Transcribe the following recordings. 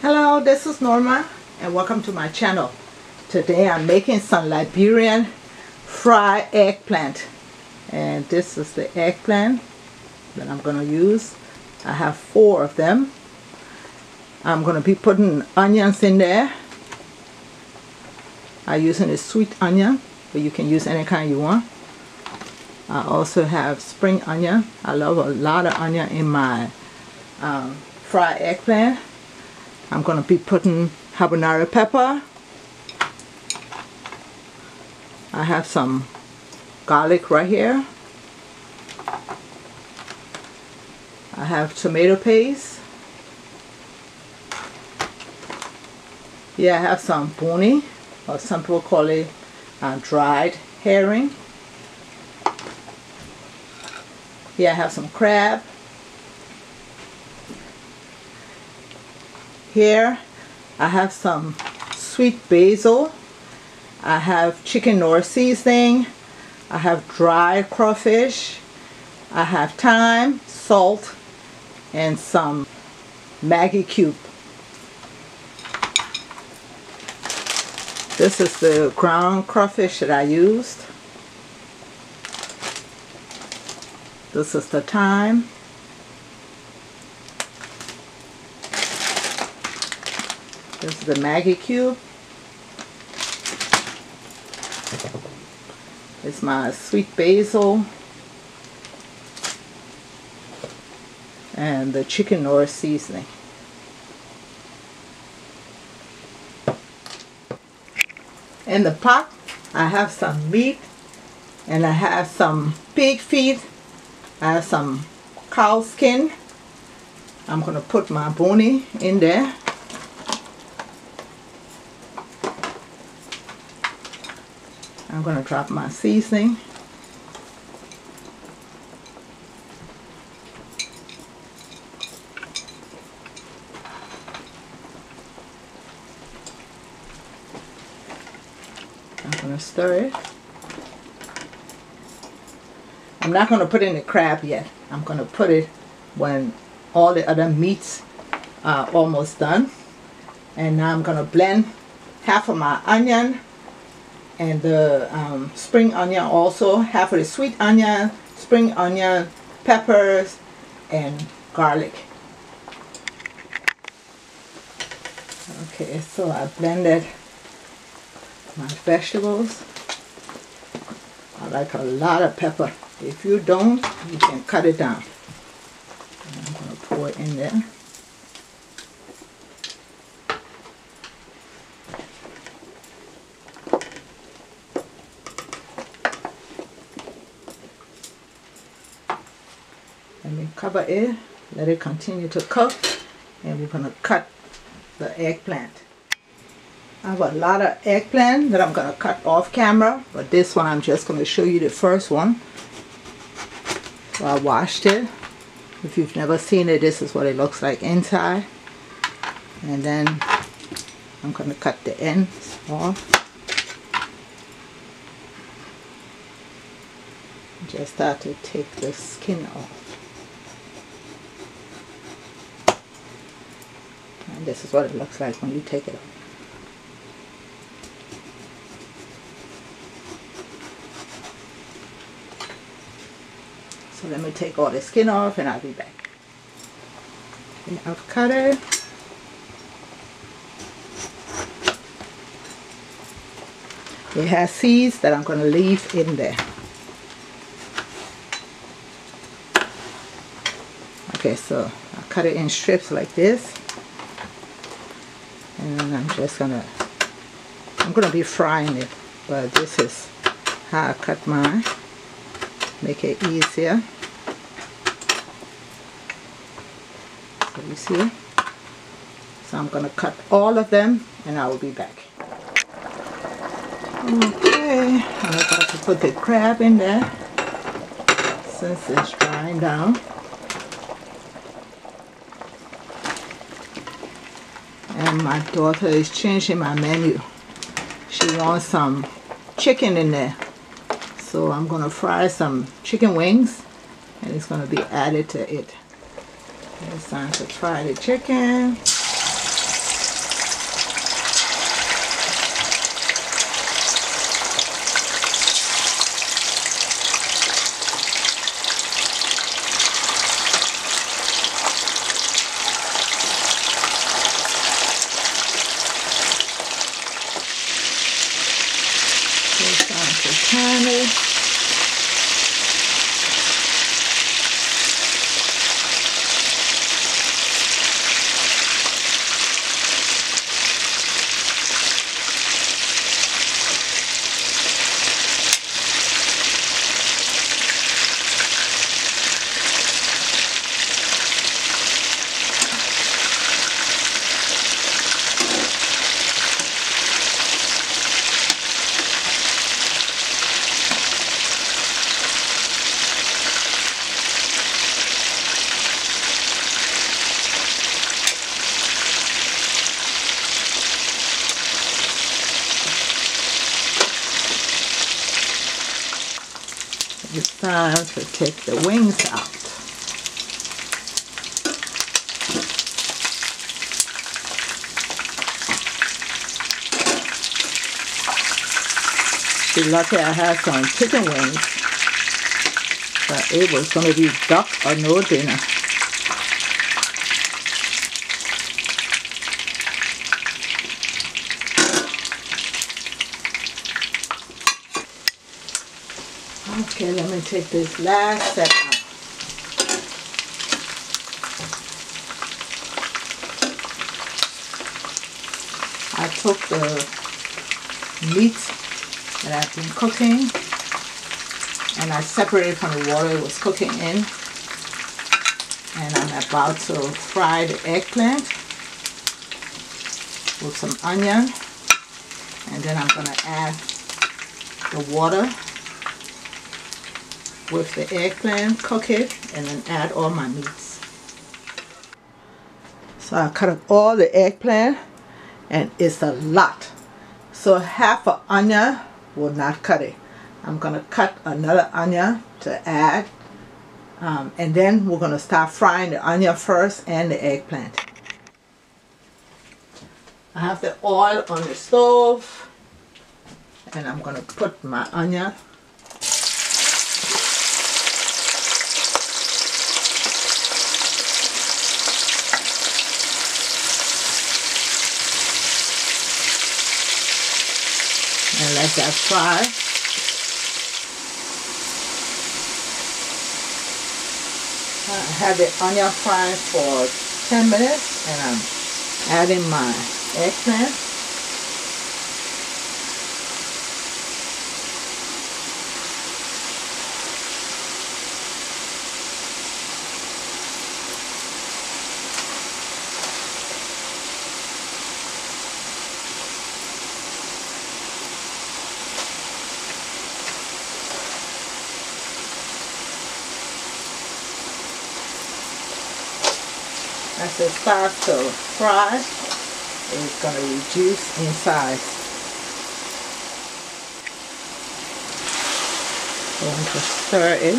Hello, this is Norma and welcome to my channel. Today I'm making some Liberian fried eggplant and this is the eggplant that I'm going to use. I have four of them. I'm going to be putting onions in there. I'm using a sweet onion but you can use any kind you want. I also have spring onion. I love a lot of onion in my um, fried eggplant. I'm going to be putting habanero pepper. I have some garlic right here. I have tomato paste. Here I have some boni, or some people call it uh, dried herring. Here I have some crab. Here I have some sweet basil. I have chicken Knorr seasoning. I have dried crawfish. I have thyme, salt, and some Maggi cube. This is the ground crawfish that I used. This is the thyme. This is the Maggi cube. It's my sweet basil. And the chicken Knorr seasoning. In the pot, I have some meat and I have some pig feet. I have some cow skin. I'm to put my boni in there. I'm going to drop my seasoning. I'm going to stir it. I'm not going to put in the crab yet. I'm going to put it when all the other meats are almost done. And now I'm going to blend half of my onion and the um, spring onion also, half of the sweet onion, spring onion, peppers, and garlic. Okay, so I blended my vegetables. I like a lot of pepper. If you don't, you can cut it down. I'm going to pour it in there. Let me it, let it continue to cook, and we're to cut the eggplant. I have a lot of eggplant that I'm going to cut off camera, but this one I'm just going to show you the first one. So I washed it. If you've never seen it, this is what it looks like inside. And then I'm going to cut the ends off. Just start to take the skin off. This is what it looks like when you take it off. So let me take all the skin off and I'll be back. Okay, I've cut it. It has seeds that I'm going to leave in there. Okay, so I cut it in strips like this. And I'm just to, I'm to be frying it. But this is how I cut mine make it easier. So you see? So I'm to cut all of them and I will be back. Okay, I'm about to put the crab in there since it's drying down. And my daughter is changing my menu. She wants some chicken in there. So I'm to fry some chicken wings and it's to be added to it. It's time to fry the chicken. goes down to the panel. Time to take the wings out. Be lucky I have some chicken wings, but it was going to be duck or no dinner. Okay, let me take this last set out. I took the meat that I've been cooking and I separated from the water it was cooking in. And I'm about to fry the eggplant with some onion. And then I'm going to add the water with the eggplant, cook it, and then add all my meats. So I cut up all the eggplant and it's a lot. So half an onion will not cut it. I'm going to cut another onion to add um, and then we're going to start frying the onion first and the eggplant. I have the oil on the stove and I'm going to put my onion and let that fry. I had the onion fry for 10 minutes and I'm adding my eggplant. As it starts to fry, it's going to reduce in size. Going to stir it.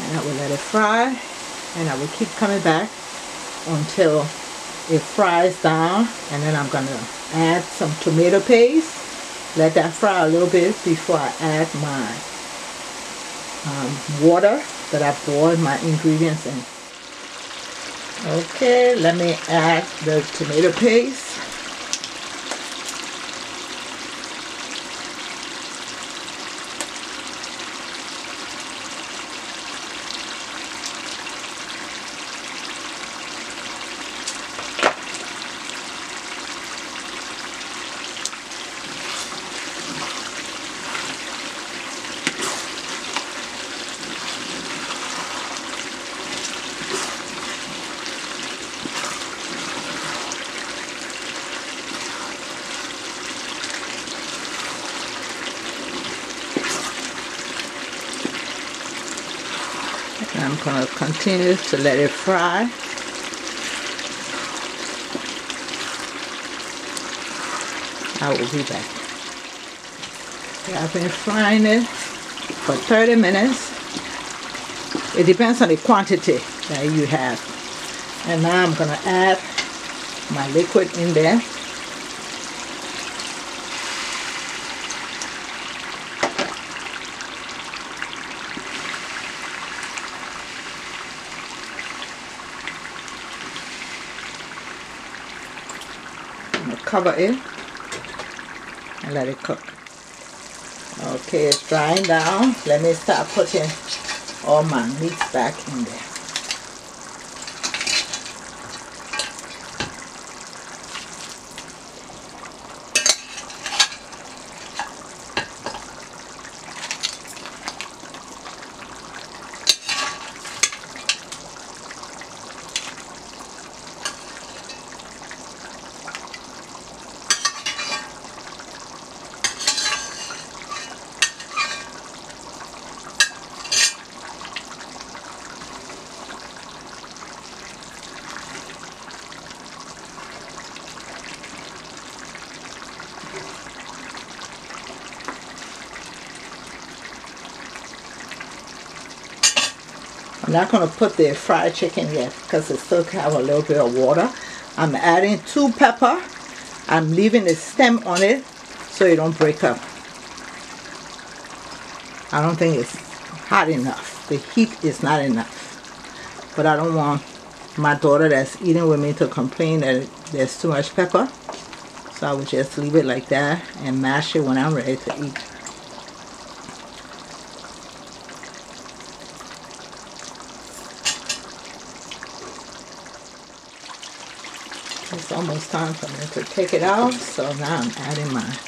And I will let it fry and I will keep coming back until it fries down and then I'm to add some tomato paste. Let that fry a little bit before I add my um, water that I boiled my ingredients in. Okay let me add the tomato paste I'm going to continue to let it fry. I will be back. I've been frying it for 30 minutes. It depends on the quantity that you have. And now I'm going to add my liquid in there. Cover it and let it cook. Okay, it's drying down. Let me start putting all my meats back in there. Not going to put the fried chicken yet because it still have a little bit of water. I'm adding two pepper. I'm leaving the stem on it so it don't break up. I don't think it's hot enough. The heat is not enough. But I don't want my daughter that's eating with me to complain that there's too much pepper. So I would just leave it like that and mash it when I'm ready to eat. It's almost time for me to take it out. So now I'm adding my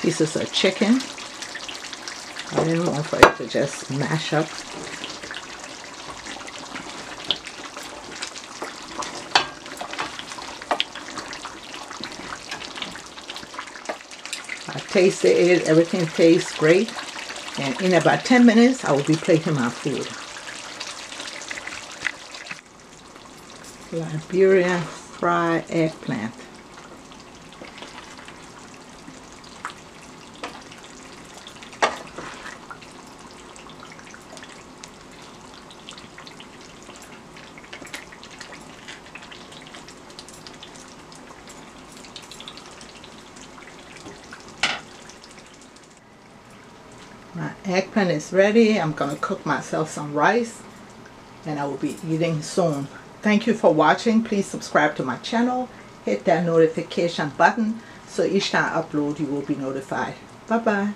pieces of chicken. I didn't want for it to just mash up. I tasted it, everything tastes great. And in about 10 minutes, I will be plating my food. Liberian fried eggplant. My eggplant is ready. I'm going to cook myself some rice and I will be eating soon. Thank you for watching. Please subscribe to my channel. Hit that notification button so each time I upload you will be notified. Bye bye.